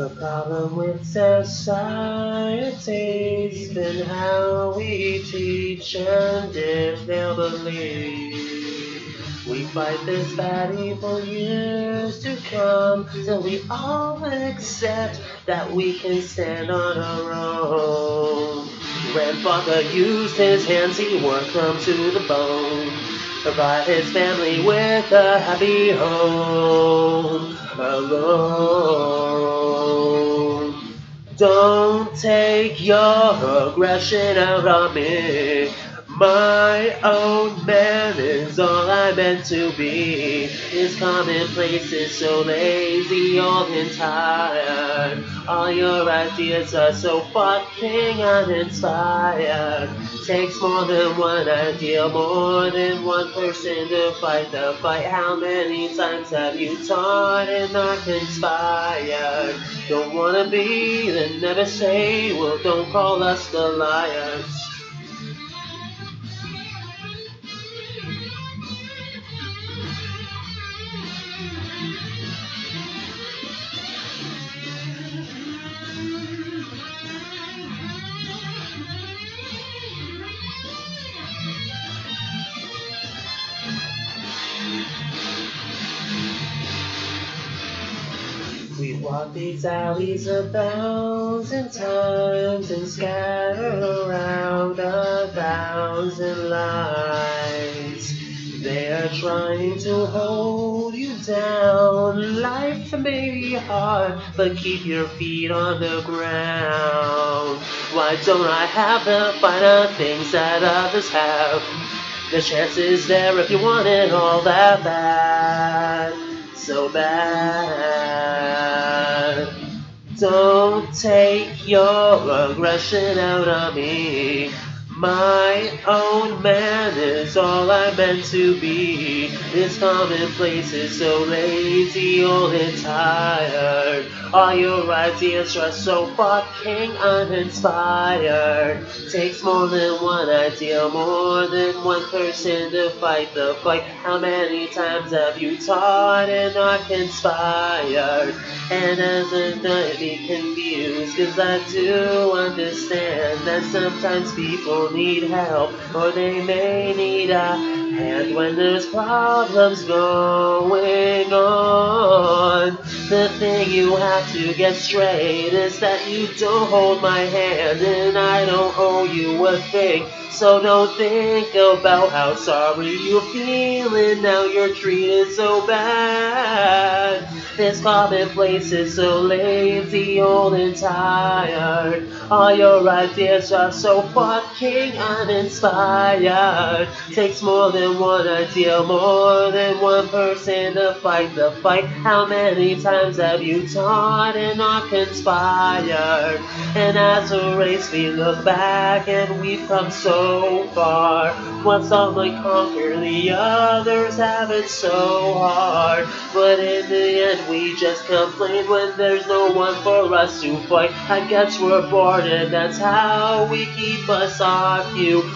The problem with society's been how we teach and if they'll believe. We fight this battle for years to come till we all accept that we can stand on our own. Grandfather used his hands, he worked them to the bone. Provide his family with a happy home alone. Don't take your aggression out on me. My own man is all I meant to be. His commonplace is so lazy, old and tired. All your ideas are so fucking uninspired. Takes more than one idea, more than one person to fight the fight. How many times have you taught and not conspired? Don't wanna be, then never say, well, don't call us the liars. Walk these alleys a thousand times and scatter around a thousand lies. They are trying to hold you down. Life may be hard, but keep your feet on the ground. Why don't I have the finer things that others have? The chance is there if you want it all that bad, so bad. Don't take your aggression out on me. My own man is all I'm meant to be. This commonplace is so lazy, old and tired. All your ideas are so fucking uninspired. Takes more than one idea, more than one person to fight the fight. How many times have you taught and not conspired? And as a not be confused, cause I do understand that sometimes people need help, or they may need a hand when there's problems going on. The thing you have to get straight is that you don't hold my hand, and I don't owe you a thing. So don't think about how sorry you're feeling now you're treated so bad. This commonplace is so lazy, old and tired. All your ideas are so fucking uninspired. Takes more than one idea, more than one person to fight the fight. How many times have you taught and not conspired? And as a race, we look back and we've come so far. One some might conquer, the others have it so hard. But in the end, we just complain when there's no one for us to fight. I guess we're bored, and that's how we keep us occupied.